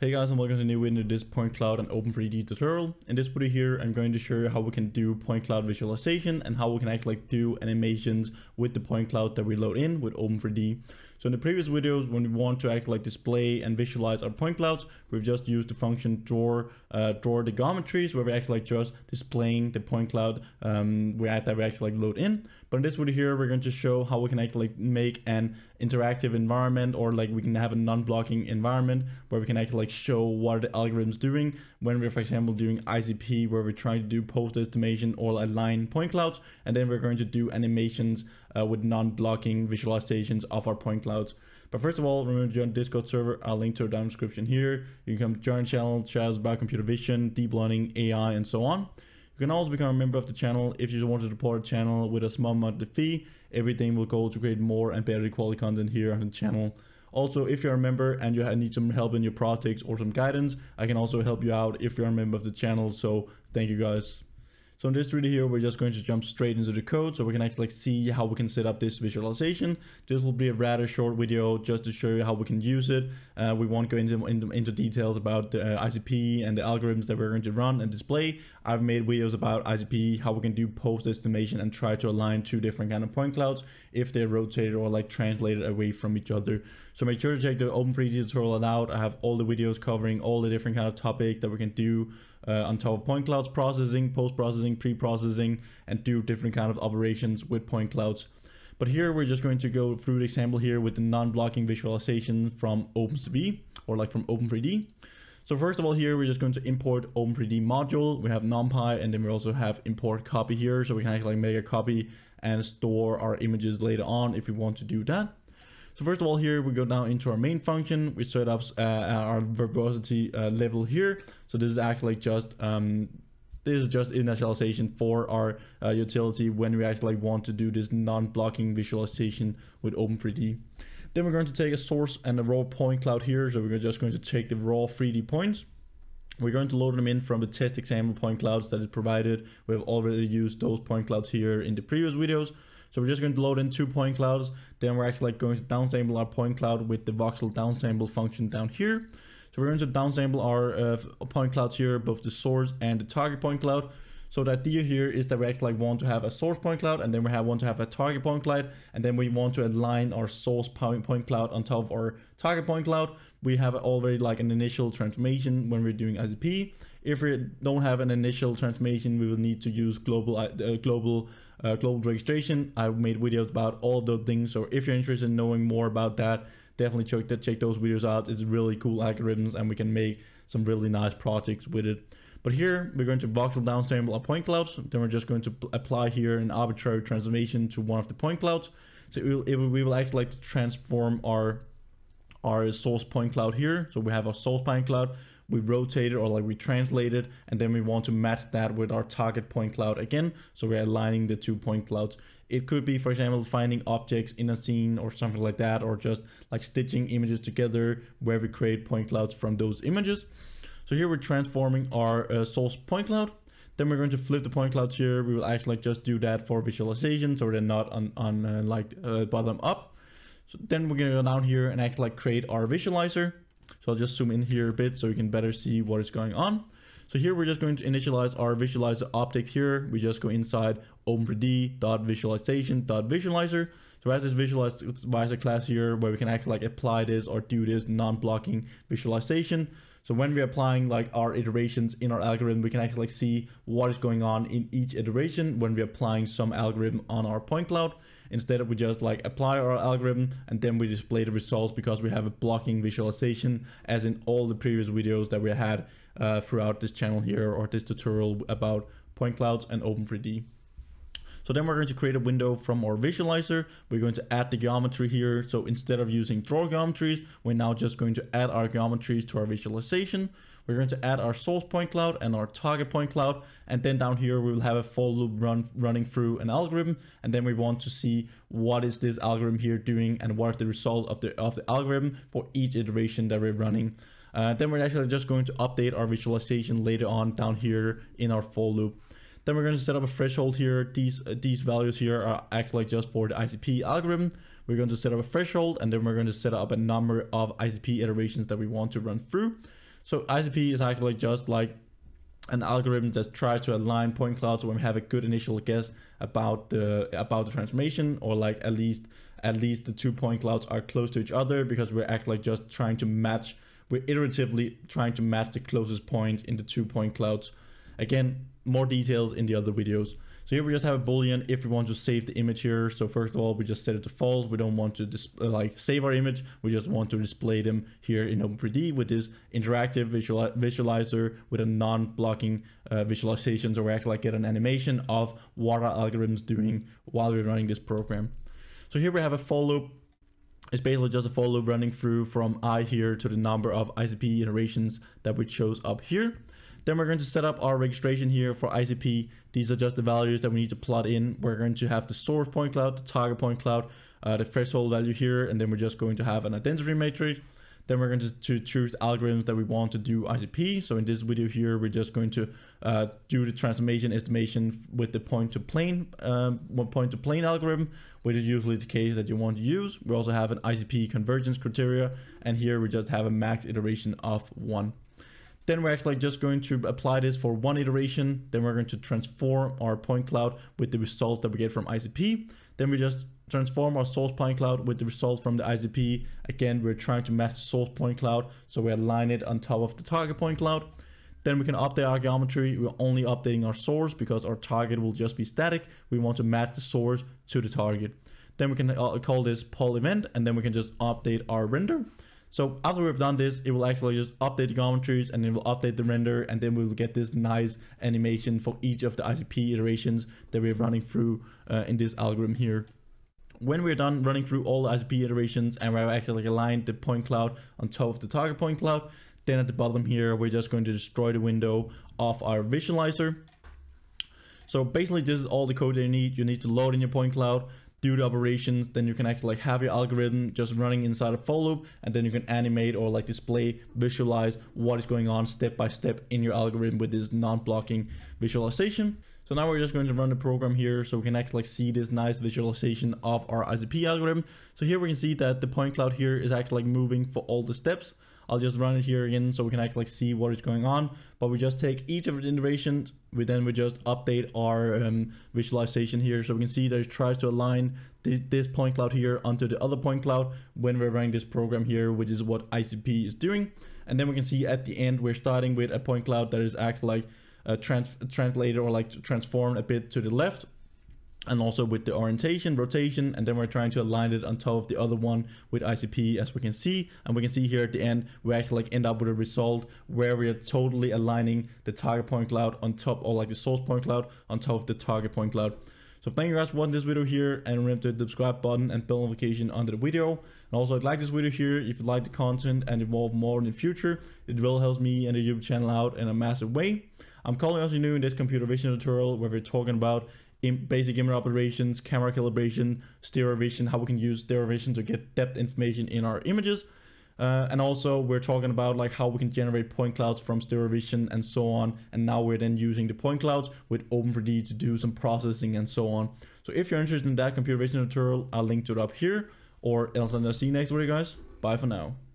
Hey guys and welcome to a new video this point cloud and open3d tutorial. In this video here I'm going to show you how we can do point cloud visualization and how we can actually like do animations with the point cloud that we load in with open3d. So in the previous videos when we want to actually like display and visualize our point clouds we've just used the function draw uh, draw the geometries where we actually like just displaying the point cloud um, we that we actually like load in. But in this video here we're going to show how we can actually like make an interactive environment or like we can have a non-blocking environment where we can actually like show what the algorithm's doing when we're for example doing ICP where we're trying to do pose estimation or align point clouds and then we're going to do animations uh, with non-blocking visualizations of our point clouds. But first of all, remember to join Discord server. I'll link to it down in the description here. You can come join channel, chats about computer vision, deep learning, AI, and so on. You can also become a member of the channel if you want to support the channel with a small monthly fee. Everything will go to create more and better quality content here on the channel. Also, if you're a member and you need some help in your projects or some guidance, I can also help you out if you're a member of the channel. So thank you guys. So in this video here, we're just going to jump straight into the code so we can actually like see how we can set up this visualization. This will be a rather short video just to show you how we can use it. Uh, we won't go into, into, into details about the uh, ICP and the algorithms that we're going to run and display. I've made videos about ICP, how we can do pose estimation and try to align two different kind of point clouds if they're rotated or like translated away from each other. So make sure to check the Open3D tutorial out. I have all the videos covering all the different kind of topics that we can do uh, on top of point clouds processing, post-processing, pre-processing, and do different kind of operations with point clouds. But here we're just going to go through the example here with the non-blocking visualization from OpenCV or like from Open3D. So first of all here, we're just going to import Open3D module. We have NumPy and then we also have import copy here. So we can actually make a copy and store our images later on if we want to do that. So first of all here, we go down into our main function. We set up uh, our verbosity uh, level here. So this is actually just um, this is just initialization for our uh, utility when we actually want to do this non-blocking visualization with Open3D. Then we're going to take a source and a raw point cloud here. So we're just going to take the raw 3D points. We're going to load them in from the test example point clouds that is provided. We've already used those point clouds here in the previous videos. So we're just going to load in two point clouds. Then we're actually like going to downsample our point cloud with the voxel downsample function down here. So we're going to downsample our uh, point clouds here, both the source and the target point cloud. So the idea here is that we actually like want to have a source point cloud and then we have want to have a target point cloud and then we want to align our source point cloud on top of our target point cloud. We have already like an initial transformation when we're doing ICP. If we don't have an initial transformation, we will need to use global uh, global uh, global registration. I've made videos about all those things. So if you're interested in knowing more about that, definitely check that check those videos out. It's really cool algorithms and we can make some really nice projects with it. But here we're going to voxel downsample our point clouds. Then we're just going to apply here an arbitrary transformation to one of the point clouds. So it will, it will, we will actually like to transform our our source point cloud here. So we have our source point cloud we rotate it or like we translate it and then we want to match that with our target point cloud again so we're aligning the two point clouds it could be for example finding objects in a scene or something like that or just like stitching images together where we create point clouds from those images so here we're transforming our uh, source point cloud then we're going to flip the point clouds here we will actually just do that for visualization so they're not on, on uh, like uh, bottom up so then we're going to go down here and actually like create our visualizer so I'll just zoom in here a bit so you can better see what is going on. So here we're just going to initialize our visualizer object here. We just go inside open3d.visualization.visualizer. So as this visualizer class here where we can actually like apply this or do this non-blocking visualization. So when we're applying like our iterations in our algorithm, we can actually like see what is going on in each iteration when we're applying some algorithm on our point cloud. Instead of we just like apply our algorithm and then we display the results because we have a blocking visualization as in all the previous videos that we had uh, throughout this channel here or this tutorial about point clouds and Open3D. So then we're going to create a window from our visualizer. We're going to add the geometry here. So instead of using draw geometries, we're now just going to add our geometries to our visualization. We're going to add our source point cloud and our target point cloud. And then down here, we will have a for loop run running through an algorithm. And then we want to see what is this algorithm here doing and what is the result of the, of the algorithm for each iteration that we're running. Uh, then we're actually just going to update our visualization later on down here in our for loop. Then we're going to set up a threshold here. These, uh, these values here are actually just for the ICP algorithm. We're going to set up a threshold and then we're going to set up a number of ICP iterations that we want to run through. So ICP is actually just like an algorithm that tries to align point clouds when we have a good initial guess about the about the transformation or like at least at least the two point clouds are close to each other because we're actually like just trying to match we're iteratively trying to match the closest point in the two point clouds again more details in the other videos so here we just have a boolean if we want to save the image here. So first of all, we just set it to false. We don't want to uh, like save our image. We just want to display them here in Open3D with this interactive visual visualizer with a non-blocking uh, visualization. So we actually like get an animation of what our algorithms doing while we're running this program. So here we have a for loop it's basically just a for loop running through from i here to the number of ICP iterations that we chose up here. Then we're going to set up our registration here for ICP. These are just the values that we need to plot in. We're going to have the source point cloud, the target point cloud, uh, the threshold value here, and then we're just going to have an identity matrix. Then we're going to, to choose algorithms that we want to do ICP. So in this video here, we're just going to uh, do the transformation estimation with the point to plane, um, point to plane algorithm, which is usually the case that you want to use. We also have an ICP convergence criteria, and here we just have a max iteration of one. Then we're actually just going to apply this for one iteration. Then we're going to transform our point cloud with the result that we get from ICP. Then we just transform our source point cloud with the result from the ICP. Again, we're trying to match the source point cloud. So we align it on top of the target point cloud. Then we can update our geometry. We're only updating our source because our target will just be static. We want to match the source to the target. Then we can uh, call this poll event and then we can just update our render. So after we've done this, it will actually just update the geometries and it will update the render and then we'll get this nice animation for each of the ICP iterations that we're running through uh, in this algorithm here. When we're done running through all the ICP iterations and we've actually aligned the point cloud on top of the target point cloud, then at the bottom here, we're just going to destroy the window of our visualizer. So basically this is all the code that you need. You need to load in your point cloud, do the operations, then you can actually like have your algorithm just running inside a for loop, and then you can animate or like display, visualize what is going on step by step in your algorithm with this non-blocking visualization. So now we're just going to run the program here so we can actually like see this nice visualization of our ICP algorithm. So here we can see that the point cloud here is actually like moving for all the steps. I'll just run it here again so we can actually like see what is going on. But we just take each of the iterations, we then we just update our um, visualization here so we can see that it tries to align this, this point cloud here onto the other point cloud when we're running this program here, which is what ICP is doing. And then we can see at the end, we're starting with a point cloud that is actually like uh, trans translated or like transformed a bit to the left and also with the orientation, rotation, and then we're trying to align it on top of the other one with ICP as we can see. And we can see here at the end, we actually like end up with a result where we are totally aligning the target point cloud on top or like the source point cloud on top of the target point cloud. So thank you guys for watching this video here and remember to subscribe button and bell notification under the video. And also like this video here if you like the content and involve more in the future. It will help me and the YouTube channel out in a massive way. I'm calling also new in this computer vision tutorial where we're talking about basic image operations, camera calibration, stereo vision, how we can use stereo vision to get depth information in our images. Uh, and also we're talking about like how we can generate point clouds from stereo vision and so on. And now we're then using the point clouds with Open3D to do some processing and so on. So if you're interested in that computer vision tutorial, I'll link to it up here or else I'll see you next video guys. Bye for now.